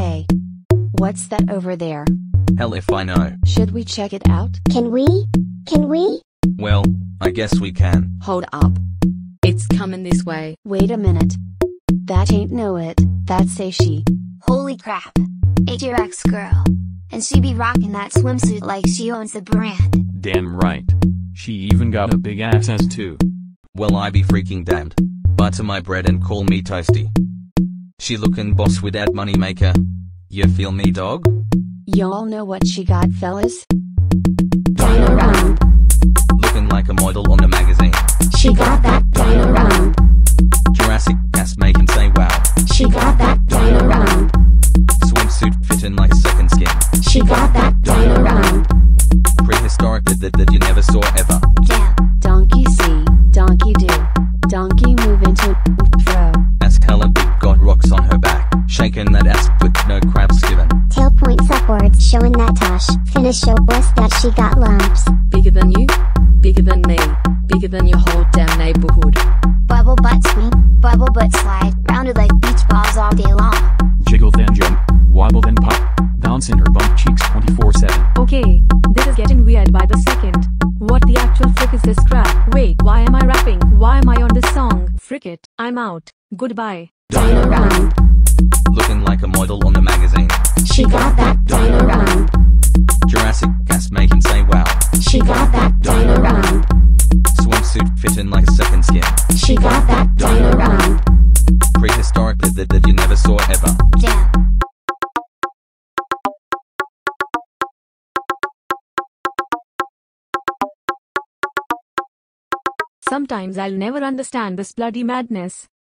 Hey. What's that over there? Hell if I know. Should we check it out? Can we? Can we? Well, I guess we can. Hold up. It's coming this way. Wait a minute. That ain't no it, that's a she. Holy crap. It's your ex girl. And she be rocking that swimsuit like she owns the brand. Damn right. She even got a big ass ass too. Well I be freaking damned. Butter my bread and call me toasty. She lookin' boss with that moneymaker. You feel me dog? Y'all know what she got, fellas? Dino rump. Looking like a model on the magazine. She got that dino rump. Jurassic gas make him say wow. She got that dino rump. Swimsuit fitting like second skin. She got that dino rump. Prehistoric that, that, that you never saw ever. Back. Shaking that ass with no craps given. Tail points upwards showing that tosh. Finish show us that she got lumps. Bigger than you? Bigger than me? Bigger than your whole damn neighborhood? Bubble butt swing, bubble butt slide. Rounded like beach balls all day long. Jiggle then jump, wobble then pop, bounce in her bump cheeks 24 7. Okay, this is getting weird by the second. What the actual frick is this crap? Wait, why am I rapping? Why am I on this song? Frick it, I'm out. Goodbye. Dino rump. Looking like a model on the magazine. She got that dino rump. Jurassic gas make him say wow. She got that dino rump. Swimsuit fitting like a second skin. She got that dino rump. Prehistoric that, that, that you never saw ever. Damn. Sometimes I'll never understand this bloody madness.